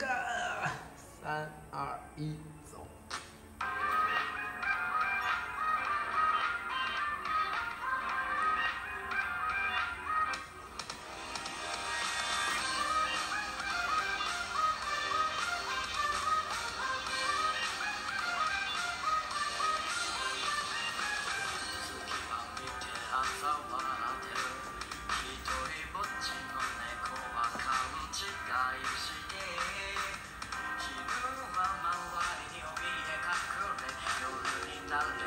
か3、2、1走一人ぼっちの猫は勘違いし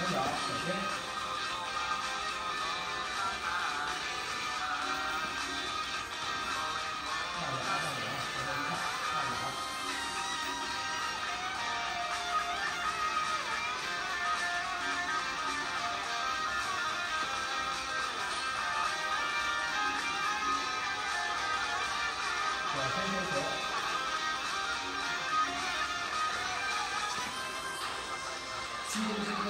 真的，首先。中国